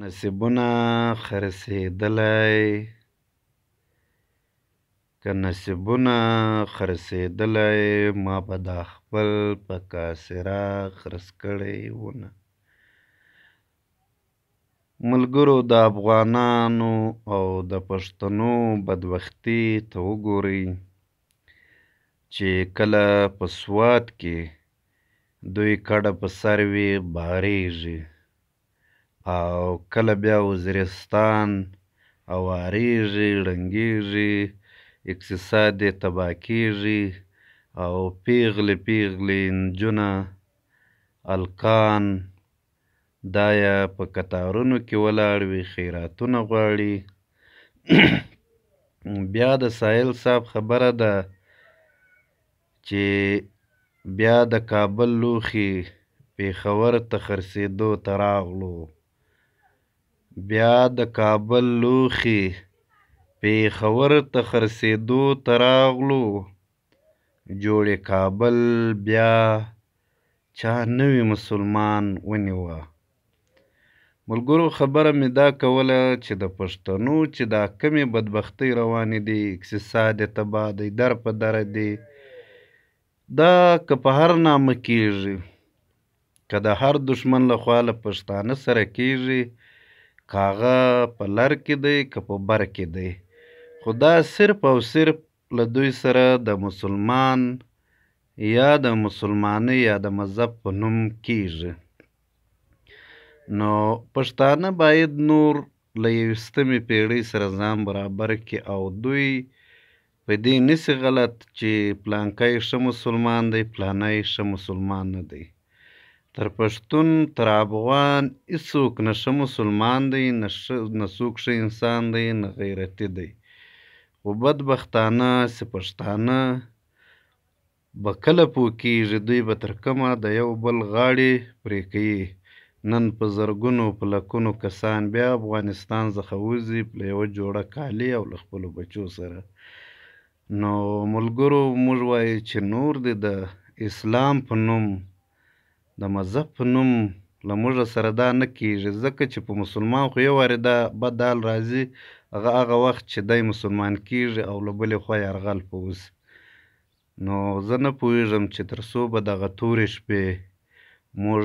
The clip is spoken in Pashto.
نصیبونه خرڅېدلی که نصیبونه خرڅېدلی ما به دا خپل په کاسره خرڅ کړی ونه ملګرو د افغانانو او د پښتنو بدبختی ته وګورئ چې کله په سوات کې دوی کډه په سر وي بارېږي او کله بیا وزیرستان اوارېږي، ړنګېږي، اقتصاد یې تباه کېږي او پېغلې پېغلې نجونه، هلکان دا یا په کتارونو کې ولاړ وي، خیراتونه غواړي. بیا د سایل صاحب خبره ده. چې بیا د کابل لوښي پېښور ته خرڅېدو ته راغلو، بیا د کابل لوښي پېښور ته خرڅېدو ته راغلو، جوړې کابل بیا چا نوی مسلمان ونیوه. ملګرو خبره مې دا کوله چې د پښتنو چې دا کمې بدبختۍ روانې دي اقتصاد یې تباه دی در په در دی دا که په هر نامه کېږي که د هر دشمن له خوا له پښتانه سره کېږي که هغه په لر کې دی که په بر کې دی خو دا صرف او صرف له دوی سره د مسلمان یا د مسلمانۍ یا د مذهب په نوم کېږي نو پښتانه بايد نور له يويستمې پېړۍ سره ځان برابر کړي او دوی په دې نسي غلط چې پلانکی ښه مسلمان دی پلانی ښه مسلمان نه دی. تر پښتون تر افغان هيڅوک نه ښه مسلمان دی نه ښه نه څوک ښه انسان دی نه غيرتي دی خو بد بختانه چې پښتانه به کله پو کیږي دوی به تر کومه د یو بل غاړي پري کوي نن په زرګونو په لکونو کسان بیا افغانستان ځخه وزي پله یوه جوړه کالي او له خپلو بچو سره نو ملګرو موږ وایي چي نور دي د اسلام په نوم د مذهب په نوم له موږ سره دا نه کیږي ځکه چي په مسلمان خو یو واري دا بد حال راځي هغه هغه وخت چي دی مسلمان کیږي او له بلي خوا یرغل په وزي نو زه نه پوهیږم چې تر څو به دغه تورې شپې موږ